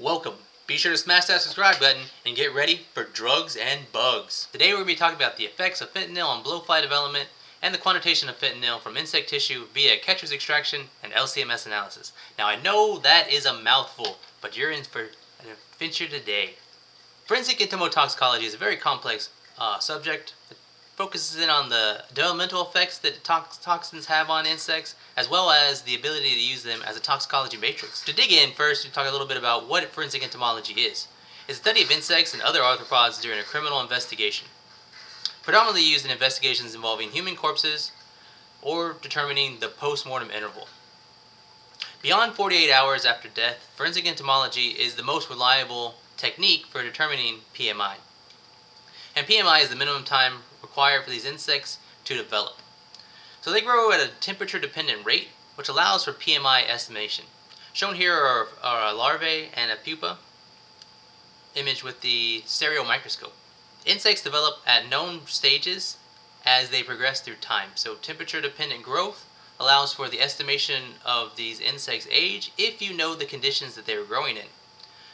Welcome. Be sure to smash that subscribe button and get ready for drugs and bugs. Today we're going to be talking about the effects of fentanyl on blowfly development and the quantitation of fentanyl from insect tissue via QuEChERS extraction and LCMS analysis. Now I know that is a mouthful, but you're in for an adventure today. Forensic entomotoxicology is a very complex uh, subject focuses in on the developmental effects that tox toxins have on insects, as well as the ability to use them as a toxicology matrix. To dig in, first we talk a little bit about what forensic entomology is. It's the study of insects and other arthropods during a criminal investigation. Predominantly used in investigations involving human corpses or determining the post-mortem interval. Beyond 48 hours after death, forensic entomology is the most reliable technique for determining PMI. And PMI is the minimum time required for these insects to develop. So they grow at a temperature dependent rate, which allows for PMI estimation. Shown here are, are a larvae and a pupa, image with the stereo microscope. Insects develop at known stages as they progress through time. So temperature dependent growth allows for the estimation of these insects' age if you know the conditions that they were growing in.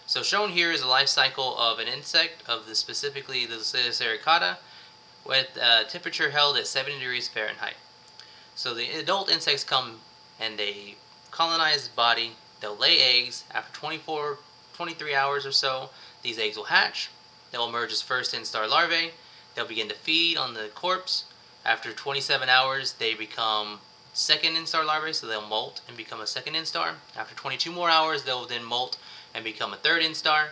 So shown here is a life cycle of an insect, of the specifically the Sericata, with temperature held at 70 degrees Fahrenheit. So the adult insects come and they colonize the body. They'll lay eggs. After 24, 23 hours or so, these eggs will hatch. They'll emerge as first instar larvae. They'll begin to feed on the corpse. After 27 hours, they become second instar larvae, so they'll molt and become a second instar. After 22 more hours, they'll then molt and become a third instar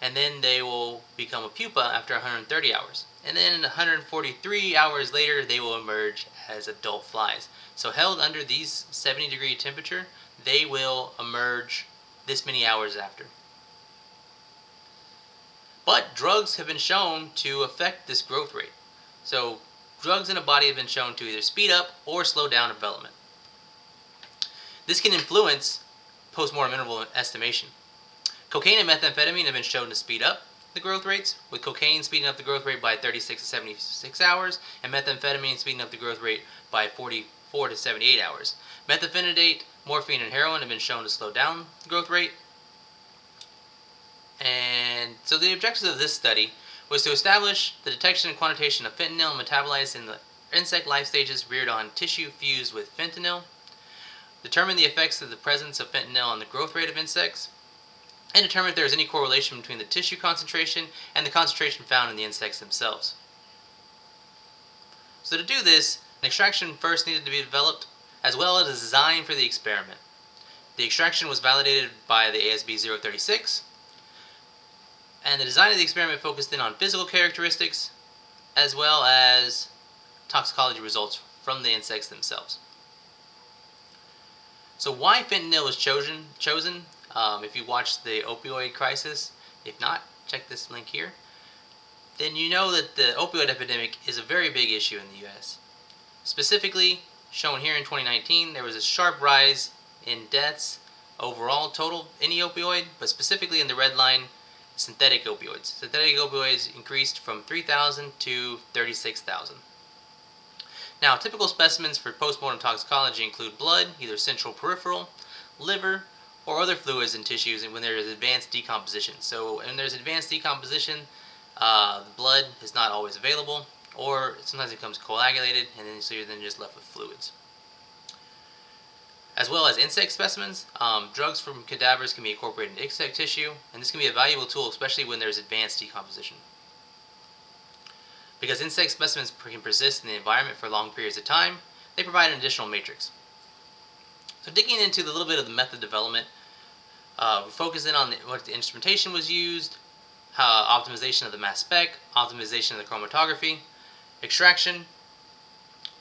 and then they will become a pupa after 130 hours. And then 143 hours later, they will emerge as adult flies. So held under these 70 degree temperature, they will emerge this many hours after. But drugs have been shown to affect this growth rate. So drugs in a body have been shown to either speed up or slow down development. This can influence postmortem interval estimation. Cocaine and methamphetamine have been shown to speed up the growth rates, with cocaine speeding up the growth rate by 36 to 76 hours, and methamphetamine speeding up the growth rate by 44 to 78 hours. Methylphenidate, morphine, and heroin have been shown to slow down the growth rate. And so the objectives of this study was to establish the detection and quantitation of fentanyl metabolized in the insect life stages reared on tissue fused with fentanyl, determine the effects of the presence of fentanyl on the growth rate of insects, and determine if there is any correlation between the tissue concentration and the concentration found in the insects themselves. So to do this, an extraction first needed to be developed as well as a design for the experiment. The extraction was validated by the ASB 036 and the design of the experiment focused in on physical characteristics as well as toxicology results from the insects themselves. So why fentanyl was chosen, chosen um, if you watched the opioid crisis, if not, check this link here. Then you know that the opioid epidemic is a very big issue in the US. Specifically, shown here in 2019, there was a sharp rise in deaths overall total any opioid, but specifically in the red line, synthetic opioids. Synthetic opioids increased from 3,000 to 36,000. Now, typical specimens for postmortem toxicology include blood, either central peripheral, liver, or other fluids and tissues when there is advanced decomposition. So when there's advanced decomposition, uh, the blood is not always available, or sometimes it becomes coagulated, and then so you're then just left with fluids. As well as insect specimens, um, drugs from cadavers can be incorporated into insect tissue, and this can be a valuable tool, especially when there's advanced decomposition. Because insect specimens can persist in the environment for long periods of time, they provide an additional matrix. So digging into a little bit of the method development, uh, we focus in on the, what the instrumentation was used, how optimization of the mass spec, optimization of the chromatography, extraction,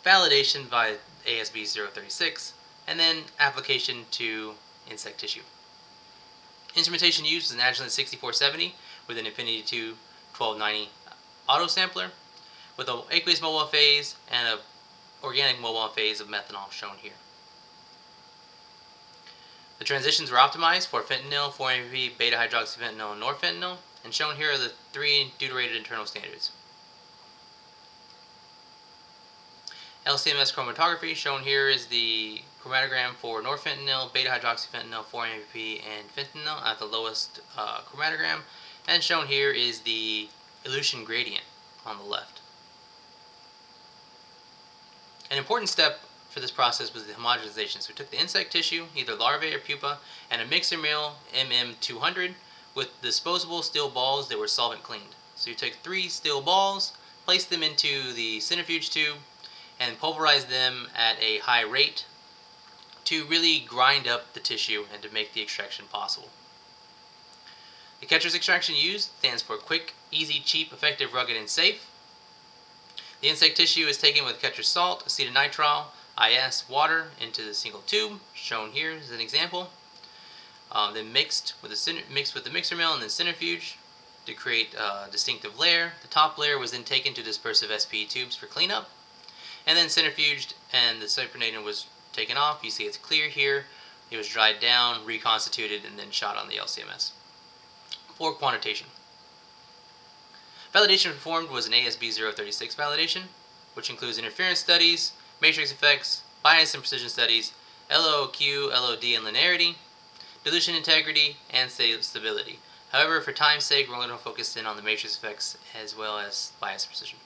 validation by ASB 036, and then application to insect tissue. Instrumentation used is an Agilent 6470 with an Infinity 2 1290 auto sampler with an aqueous mobile phase and an organic mobile phase of methanol shown here. The transitions were optimized for fentanyl, 4-MeP, beta-hydroxyfentanyl, and norfentanyl, and shown here are the three deuterated internal standards. LCMS chromatography, shown here is the chromatogram for norfentanyl, beta-hydroxyfentanyl, 4-MeP, and fentanyl at the lowest uh, chromatogram. And shown here is the elution gradient on the left. An important step for this process was the homogenization. So we took the insect tissue, either larvae or pupa, and a mixer mill MM200 with disposable steel balls that were solvent cleaned. So you take three steel balls, place them into the centrifuge tube, and pulverize them at a high rate to really grind up the tissue and to make the extraction possible. The QuEChERS extraction used stands for quick, easy, cheap, effective, rugged, and safe. The insect tissue is taken with QuEChERS salt, acetonitrile, IS, water into the single tube, shown here as an example. Um, then mixed with, the, mixed with the mixer mill and then centrifuge to create a distinctive layer. The top layer was then taken to dispersive SPE tubes for cleanup and then centrifuged and the supernate was taken off. You see it's clear here. It was dried down, reconstituted, and then shot on the LCMS. For quantitation. Validation performed was an ASB 036 validation, which includes interference studies, matrix effects, bias and precision studies, LOQ, LOD, and linearity, dilution integrity, and stability. However, for time's sake, we're only going to focus in on the matrix effects as well as bias precision.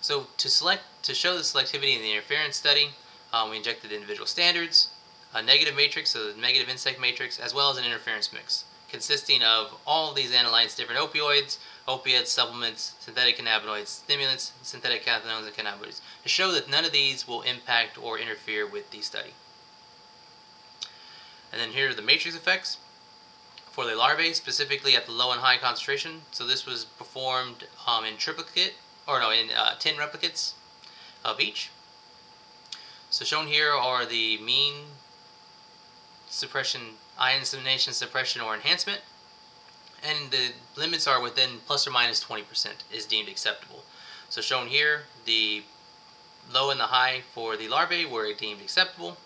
So to select to show the selectivity in the interference study, um, we injected individual standards, a negative matrix, so the negative insect matrix, as well as an interference mix, consisting of all of these analytes, different opioids, opiates, supplements, synthetic cannabinoids, stimulants, synthetic cathinones, and cannabinoids, to show that none of these will impact or interfere with the study. And then here are the matrix effects for the larvae, specifically at the low and high concentration. So this was performed um, in triplicate or no, in uh, 10 replicates of each. So shown here are the mean suppression, ionization suppression or enhancement, and the limits are within plus or minus 20% is deemed acceptable. So shown here, the low and the high for the larvae were deemed acceptable.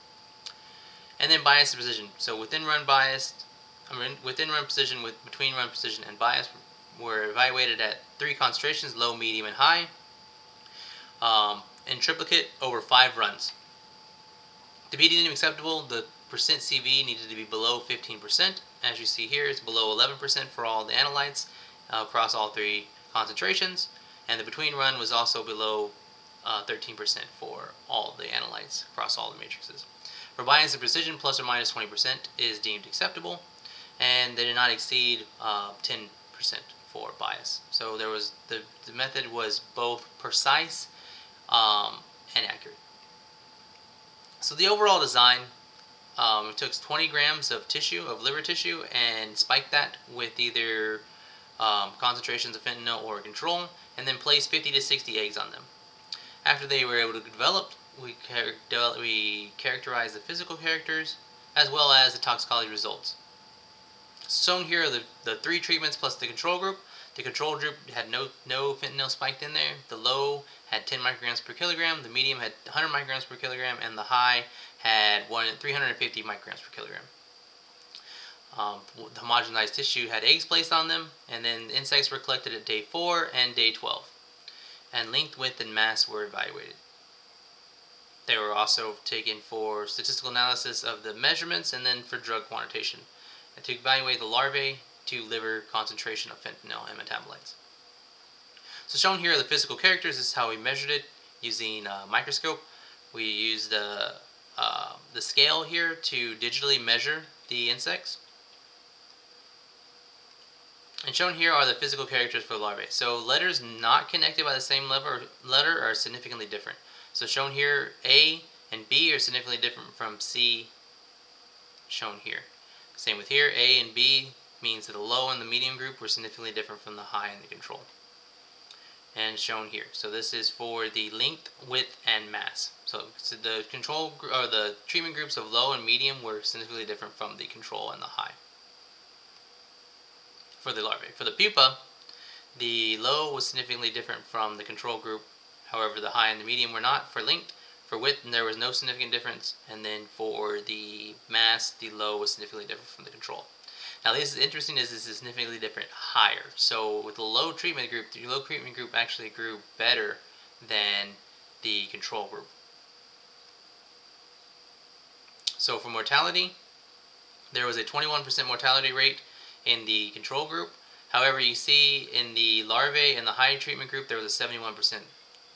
And then bias precision. So within run bias, I mean, within run precision, with between run precision and bias were evaluated at three concentrations, low, medium, and high, um, in triplicate over five runs. To be deemed acceptable, the percent CV needed to be below 15%. As you see here, it's below 11% for all the analytes uh, across all three concentrations, and the between run was also below 13% uh, for all the analytes across all the matrices. For bias and precision, plus or minus 20% is deemed acceptable, and they did not exceed uh, 10% for bias. So there was the, the method was both precise um, and accurate. So the overall design, um, took 20 grams of tissue, of liver tissue, and spiked that with either um, concentrations of fentanyl or control, and then placed 50 to 60 eggs on them. After they were able to develop, we, char we characterized the physical characters as well as the toxicology results. Shown here are the, the three treatments plus the control group. The control group had no, no fentanyl spiked in there. The low had 10 micrograms per kilogram. The medium had 100 micrograms per kilogram. And the high had one, 350 micrograms per kilogram. Um, the homogenized tissue had eggs placed on them. And then the insects were collected at day 4 and day 12. And length, width, and mass were evaluated. They were also taken for statistical analysis of the measurements and then for drug quantitation and to evaluate the larvae to liver concentration of fentanyl and metabolites. So shown here are the physical characters. This is how we measured it using a microscope. We used the, uh, the scale here to digitally measure the insects. And shown here are the physical characters for larvae. So letters not connected by the same letter are significantly different. So shown here, A and B are significantly different from C shown here. Same with here, A and B means that the low and the medium group were significantly different from the high and the control. And shown here. So this is for the length, width, and mass. So, so the control or the treatment groups of low and medium were significantly different from the control and the high. For the larvae. For the pupa, the low was significantly different from the control group. However, the high and the medium were not. For length, for width, there was no significant difference, and then for the mass, the low was significantly different from the control. Now this is interesting is this is significantly different higher. So with the low treatment group, the low treatment group actually grew better than the control group. So for mortality, there was a 21% mortality rate in the control group. However, you see in the larvae and the high treatment group, there was a 71%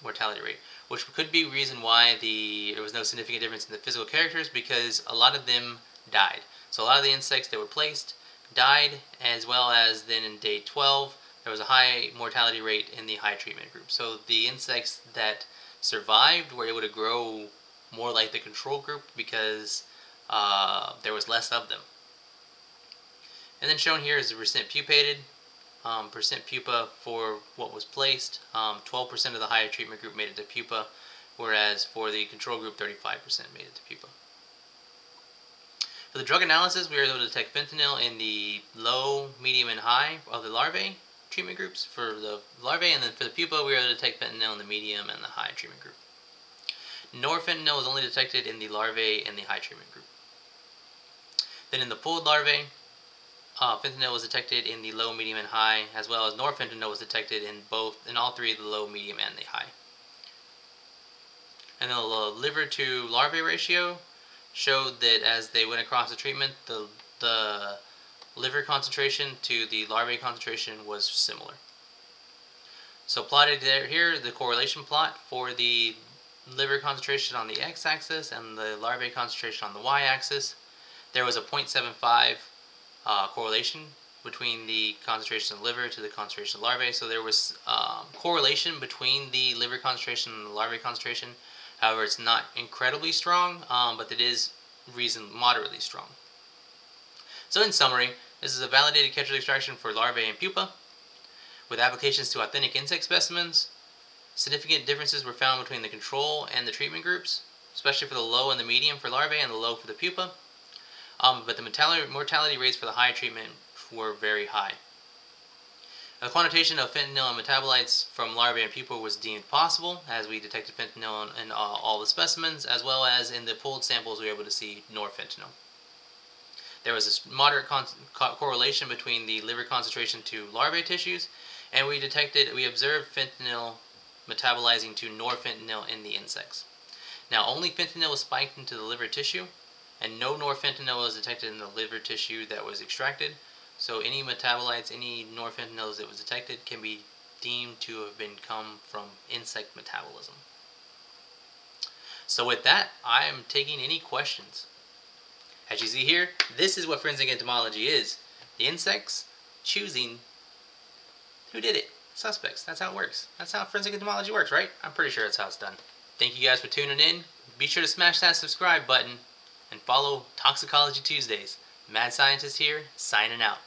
mortality rate, which could be reason why the there was no significant difference in the physical characters because a lot of them died. So a lot of the insects that were placed died, as well as then in day 12, there was a high mortality rate in the high treatment group. So the insects that survived were able to grow more like the control group because uh, there was less of them. And then shown here is the percent pupated, um, percent pupa for what was placed. 12% um, of the higher treatment group made it to pupa, whereas for the control group, 35% made it to pupa. For the drug analysis, we were able to detect fentanyl in the low, medium, and high of the larvae treatment groups for the larvae, and then for the pupa, we were able to detect fentanyl in the medium and the high treatment group. Norfentanyl was only detected in the larvae and the high treatment group. Then in the pooled larvae, uh, fentanyl was detected in the low, medium, and high, as well as norfentanyl was detected in both, in all three of the low, medium, and the high. And the liver to larvae ratio showed that as they went across the treatment, the, the liver concentration to the larvae concentration was similar. So plotted there here, the correlation plot for the liver concentration on the x-axis and the larvae concentration on the y-axis. There was a 0.75 uh, correlation between the concentration of liver to the concentration of larvae. So there was um, correlation between the liver concentration and the larvae concentration. However, it's not incredibly strong, um, but it is reason moderately strong. So in summary, this is a validated QuEChERS extraction for larvae and pupa with applications to authentic insect specimens. Significant differences were found between the control and the treatment groups, especially for the low and the medium for larvae and the low for the pupa. Um, but the mortality, mortality rates for the high treatment were very high. A quantitation of fentanyl and metabolites from larvae and pupa was deemed possible, as we detected fentanyl in, in all, all the specimens, as well as in the pooled samples we were able to see norfentanyl. There was a moderate co correlation between the liver concentration to larvae tissues, and we detected, we observed fentanyl metabolizing to norfentanyl in the insects. Now, only fentanyl was spiked into the liver tissue, and no norfentanyl was detected in the liver tissue that was extracted. So any metabolites, any norfentanyls that was detected can be deemed to have been come from insect metabolism. So with that, I am taking any questions. As you see here, this is what forensic entomology is. The insects choosing who did it. Suspects. That's how it works. That's how forensic entomology works, right? I'm pretty sure that's how it's done. Thank you guys for tuning in. Be sure to smash that subscribe button and follow Toxicology Tuesdays. Mad Scientist here, signing out.